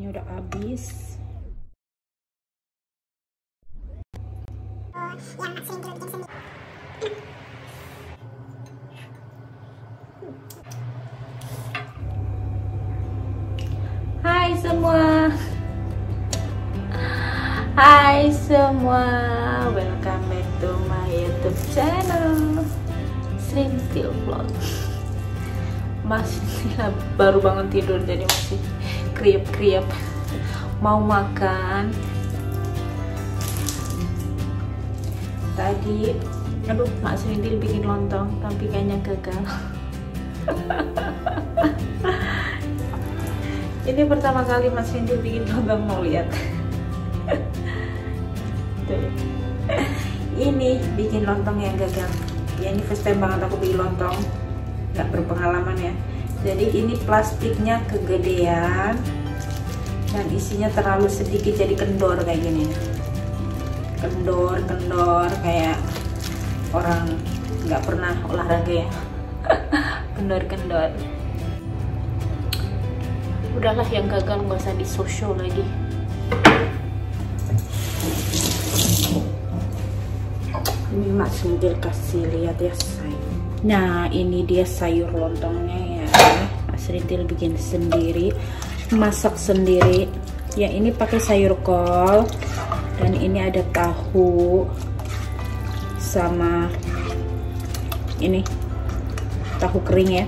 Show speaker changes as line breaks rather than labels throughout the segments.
ini udah habis. Hai semua. Hai semua. Welcome back to my youtube channel Slim Still Vlog Masih baru bangun tidur jadi masih kriep-kriep. Mau makan? Tadi Aduh Mak Srindil bikin lontong Tapi kayaknya gagal. Ini pertama kali Mas Windy bikin lontong mau lihat. Ini bikin lontong yang gagal. Ya ini first time banget aku bikin lontong. Nggak berpengalaman ya jadi ini plastiknya kegedean dan isinya terlalu sedikit jadi kendor kayak gini. Kendor kendor kayak orang nggak pernah olahraga ya. Kendor kendor. Udahlah yang gagal nggak usah di social lagi. Ini mak sendiri kasih lihat ya sayur. Nah ini dia sayur lontongnya ya mas Rintil bikin sendiri masak sendiri. Ya ini pakai sayur kol dan ini ada tahu sama ini tahu kering ya.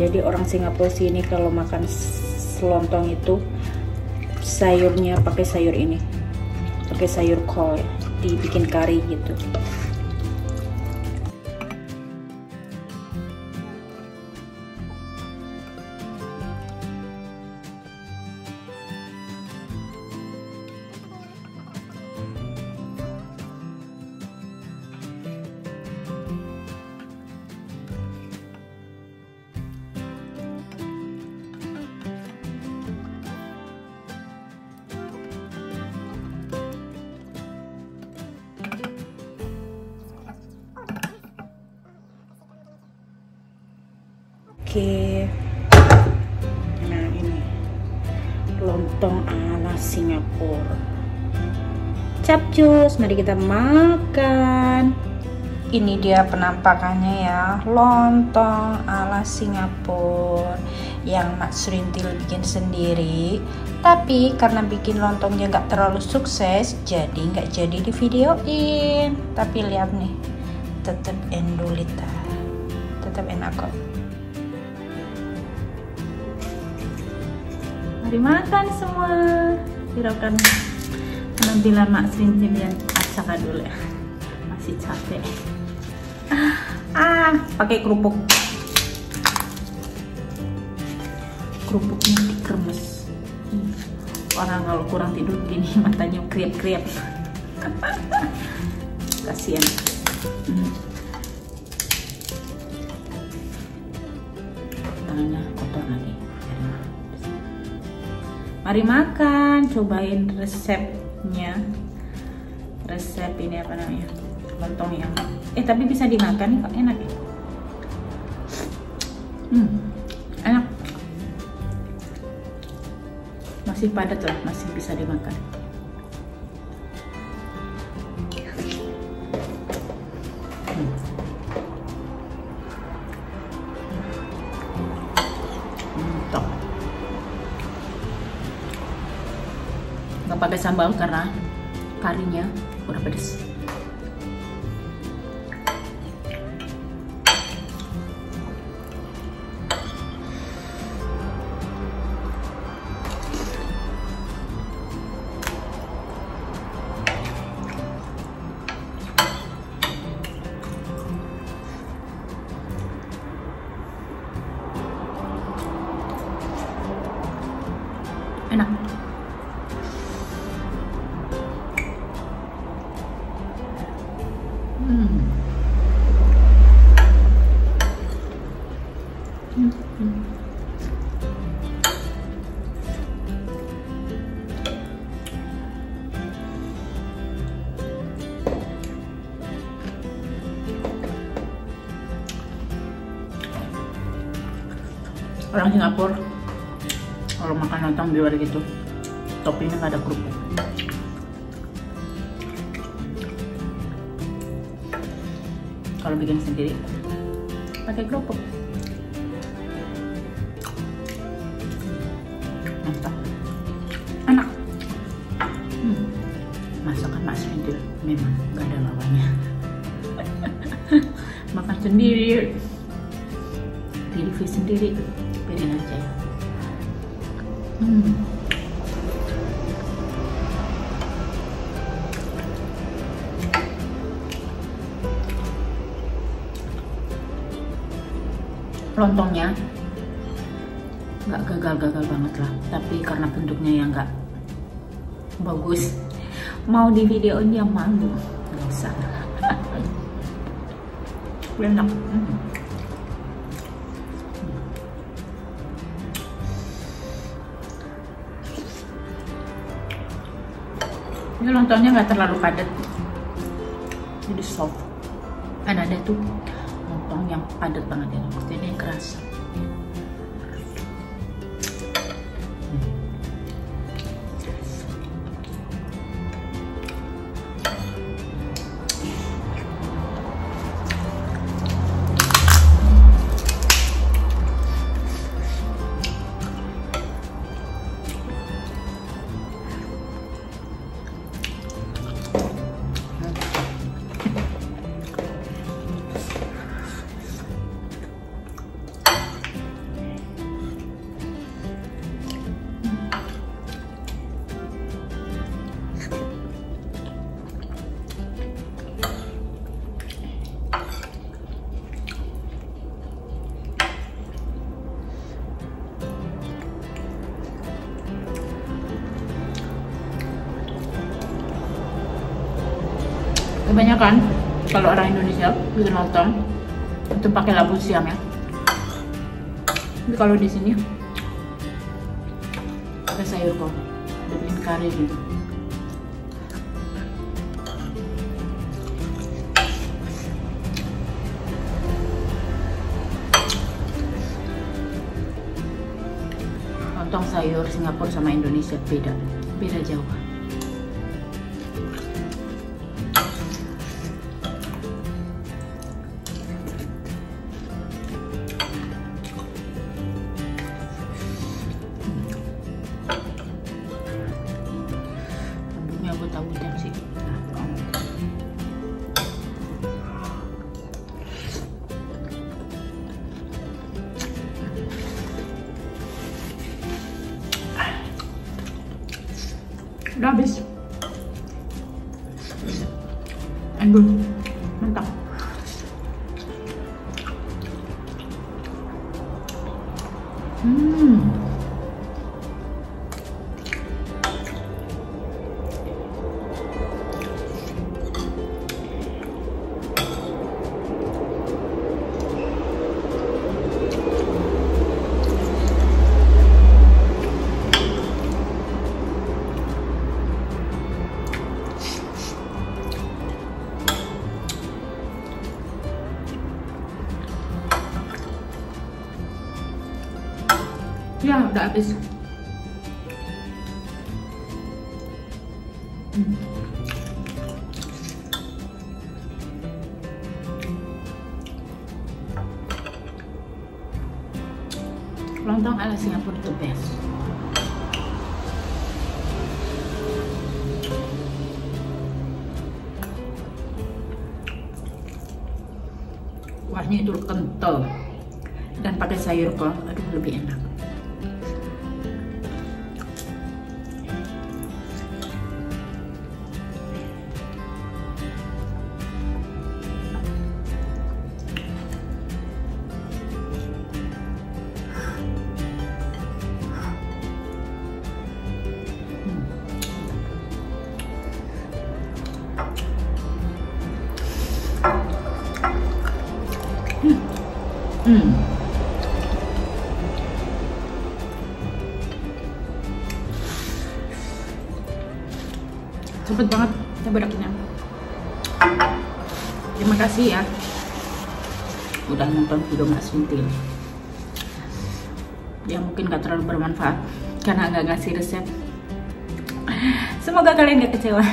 Jadi orang Singapura sini kalau makan selontong itu sayurnya pakai sayur ini pakai sayur kol dibikin kari gitu Oke. Nah, ini lontong ala Singapura. Capcus, mari kita makan. Ini dia penampakannya ya, lontong ala Singapura yang Mak Srintil bikin sendiri. Tapi karena bikin lontongnya nggak terlalu sukses, jadi nggak jadi di videoin. Tapi lihat nih, tetap endulita, tetap enak kok. Mari makan semua. Hiraukan penampilan Mak Srintil yang acak dulu ya. Masih capek. Ah, pakai kerupuk. Kerupuknya dikremes. Hmm. Orang kalau kurang tidur gini matanya kriap-kriap. Kasihan. Hmm. Tangannya kotor lagi. Mari makan, cobain resepnya. Resep ini apa namanya? Lontong yang eh tapi bisa dimakan kok enak ya. Hmm, enak. Masih padat lah, masih bisa dimakan. Pakai sambal karena karinya udah pedes orang Singapura
kalau makan lontong di luar gitu toppingnya nggak ada kerupuk. Kalau bikin sendiri pakai kerupuk. Mantap. Enak. Hmm. masakan Mas Fentil memang nggak ada lawannya. Makan sendiri. Di review sendiri pilih aja ya hmm. lontongnya nggak gagal-gagal banget lah tapi karena bentuknya yang nggak bagus mau di videoin dia malu nggak usah enak hmm. Ini lontongnya nggak terlalu padat. Jadi soft. Kan ada tuh lontong yang padat banget ya jadi keras kebanyakan kalau orang Indonesia bikin lontong itu pakai labu siam ya. Tapi kalau di sini pakai sayur kok bikin kari gitu. Lontong sayur Singapura sama Indonesia beda beda jauh udah habis endul mantap hmm habis. Hmm. Lontong ala Singapura the best. Kuahnya itu kental dan pakai sayur kol, aduh lebih enak. Hmm. Cepet banget, udah kenyang. Terima kasih ya udah nonton video Mbak Suntil. yang mungkin gak terlalu bermanfaat karena nggak ngasih resep semoga kalian gak kecewa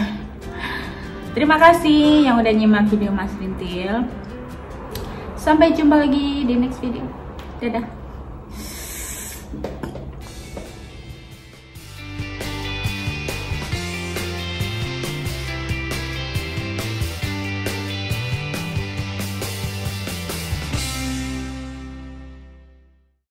terima kasih yang udah nyimak video Mas Rintil sampai jumpa lagi di next video. Dadah